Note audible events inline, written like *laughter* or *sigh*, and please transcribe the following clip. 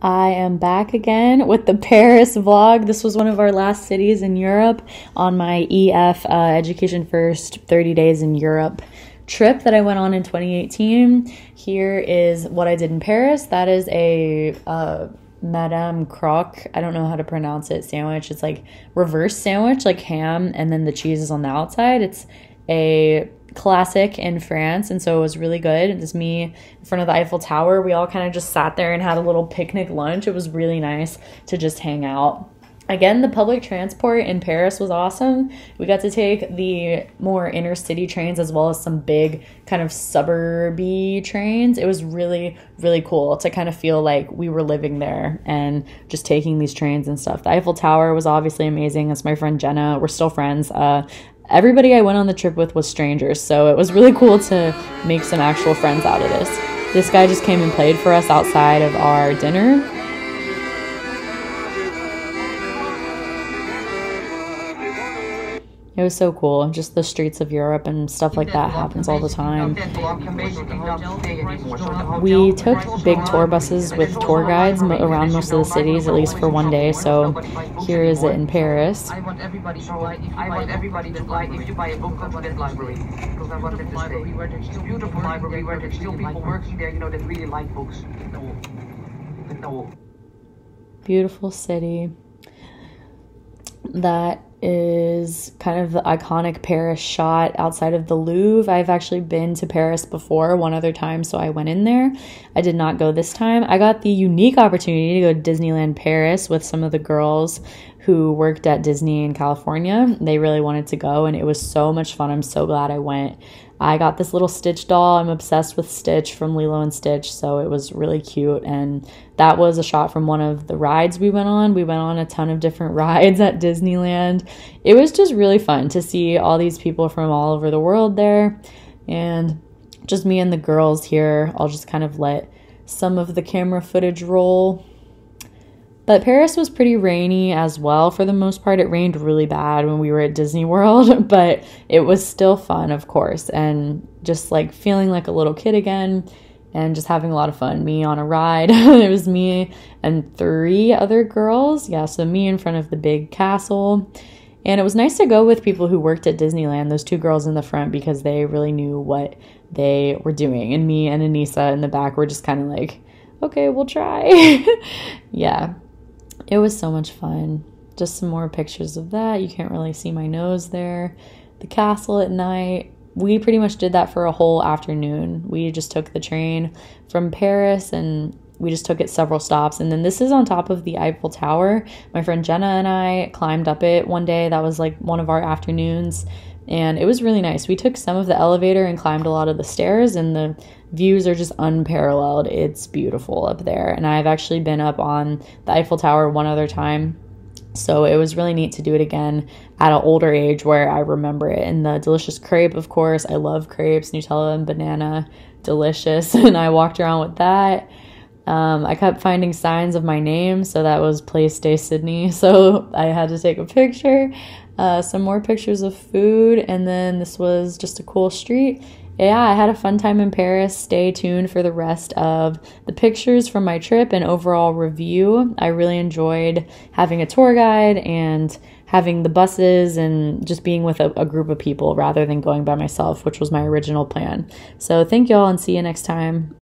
I am back again with the *laughs* Paris vlog. This was one of our last cities in Europe on my EF uh, Education First 30 Days in Europe trip that I went on in 2018. Here is what I did in Paris. That is a uh, Madame Croque, I don't know how to pronounce it, sandwich. It's like reverse sandwich, like ham, and then the cheese is on the outside. It's a classic in France, and so it was really good. It was me in front of the Eiffel Tower. We all kind of just sat there and had a little picnic lunch. It was really nice to just hang out. Again, the public transport in Paris was awesome. We got to take the more inner city trains as well as some big kind of suburby trains. It was really, really cool to kind of feel like we were living there and just taking these trains and stuff. The Eiffel Tower was obviously amazing. That's my friend Jenna. We're still friends. Uh, everybody I went on the trip with was strangers, so it was really cool to make some actual friends out of this. This guy just came and played for us outside of our dinner, It was so cool. Just the streets of Europe and stuff like that happens all the time. We took big tour buses with tour guides around most of the cities, at least for one day. So here is it in Paris. I want everybody to buy. I want everybody to buy. If you buy a book, go to that library because I want them to stay. It's a beautiful library where there's still people working there, you know, that really like books. Beautiful city that is kind of the iconic Paris shot outside of the Louvre. I've actually been to Paris before one other time, so I went in there. I did not go this time. I got the unique opportunity to go to Disneyland Paris with some of the girls who worked at Disney in California. They really wanted to go, and it was so much fun. I'm so glad I went. I got this little Stitch doll. I'm obsessed with Stitch from Lilo and Stitch, so it was really cute. And that was a shot from one of the rides we went on. We went on a ton of different *laughs* rides at Disneyland. It was just really fun to see all these people from all over the world there. And just me and the girls here. I'll just kind of let some of the camera footage roll. But Paris was pretty rainy as well. For the most part, it rained really bad when we were at Disney World, *laughs* but it was still fun, of course, and just like feeling like a little kid again and just having a lot of fun. Me on a ride. *laughs* it was me and three other girls. Yeah, so me in front of the big castle. And it was nice to go with people who worked at Disneyland, those two girls in the front, because they really knew what they were doing. And me and Anissa in the back were just kind of like, okay, we'll try. *laughs* yeah, it was so much fun. Just some more pictures of that. You can't really see my nose there. The castle at night. We pretty much did that for a whole afternoon. We just took the train from Paris and we just took it several stops. And then this is on top of the Eiffel Tower. My friend Jenna and I climbed up it one day. That was like one of our afternoons. And it was really nice. We took some of the elevator and climbed a lot of the stairs, and the views are just unparalleled. It's beautiful up there. And I've actually been up on the Eiffel Tower one other time. So it was really neat to do it again at an older age where I remember it. And the delicious crepe, of course. I love crepes, Nutella and banana, delicious. *laughs* And I walked around with that. Um, I kept finding signs of my name, so that was Place de Sydney. *laughs* So I had to take a picture. Uh, some more pictures of food, and then this was just a cool street yeah, I had a fun time in Paris. Stay tuned for the rest of the pictures from my trip and overall review. I really enjoyed having a tour guide and having the buses and just being with a, a group of people rather than going by myself, which was my original plan. So, thank y'all and see you next time.